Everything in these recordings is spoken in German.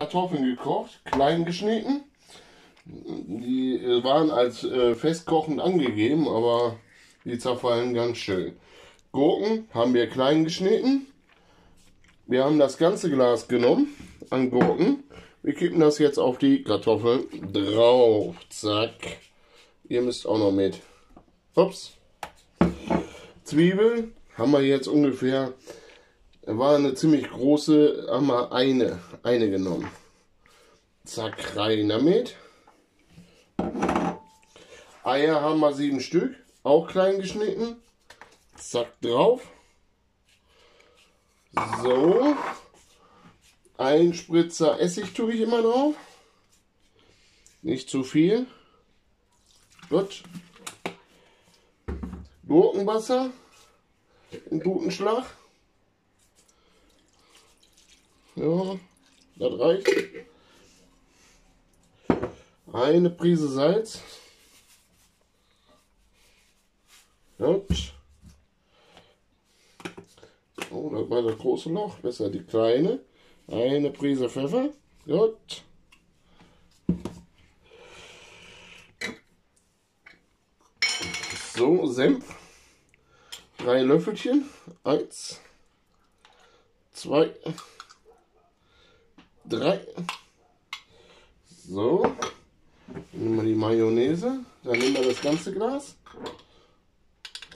Kartoffeln gekocht, klein geschnitten. Die äh, waren als äh, festkochend angegeben, aber die zerfallen ganz schön. Gurken haben wir klein geschnitten. Wir haben das ganze Glas genommen an Gurken. Wir kippen das jetzt auf die Kartoffeln drauf. Zack. Ihr müsst auch noch mit. Ups. Zwiebeln haben wir jetzt ungefähr, war eine ziemlich große, haben wir eine, eine genommen. Zack, rein damit. Eier haben wir sieben Stück, auch klein geschnitten. Zack, drauf. So. Ein Spritzer Essig tue ich immer drauf. Nicht zu viel. Gut. Gurkenwasser. Einen guten Schlag. Ja, das reicht. Eine Prise Salz. Gut. Oh, das war das große Loch. Besser die kleine. Eine Prise Pfeffer. Gut. So, Senf. Drei Löffelchen. Eins, zwei, drei. So. Nehmen wir die Mayonnaise. Dann nehmen wir das ganze Glas.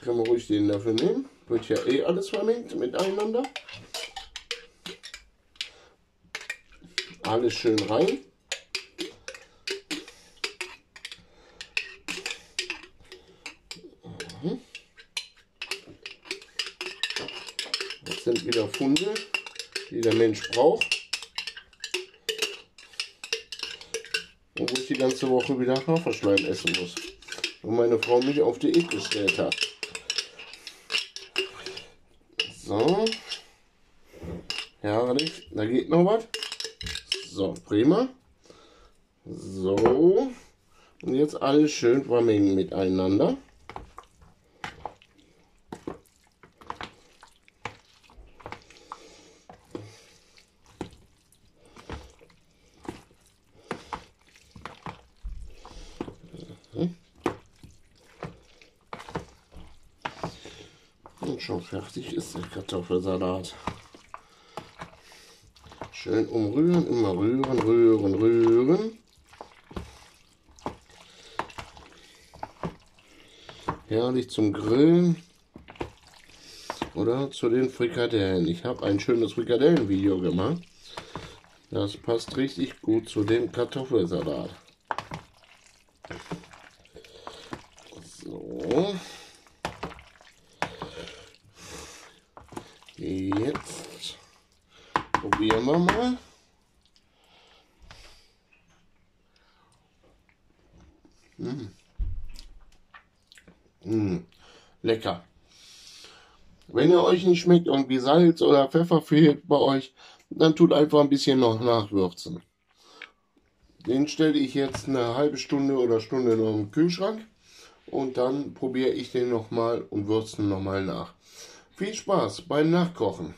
Können wir ruhig den Löffel nehmen. Wird ja eh alles vermengt miteinander. Alles schön rein. Mhm. Das sind wieder Funde, die der Mensch braucht. Wo ich die ganze Woche wieder Haferschleim essen muss. Und meine Frau mich auf Diät gestellt hat. So. Herrlich. Da geht noch was. So, prima. So. Und jetzt alles schön vermengen miteinander. Und schon fertig ist der Kartoffelsalat. Schön umrühren, immer rühren, rühren, rühren. Herrlich zum Grillen oder zu den Frikadellen. Ich habe ein schönes Frikadellenvideo gemacht. Das passt richtig gut zu dem Kartoffelsalat. So. Jetzt probieren wir mal. Mmh. Mmh. Lecker. Wenn ihr euch nicht schmeckt, irgendwie Salz oder Pfeffer fehlt bei euch, dann tut einfach ein bisschen noch nachwürzen. Den stelle ich jetzt eine halbe Stunde oder Stunde noch im Kühlschrank und dann probiere ich den nochmal und würze ihn nochmal nach. Viel Spaß beim Nachkochen.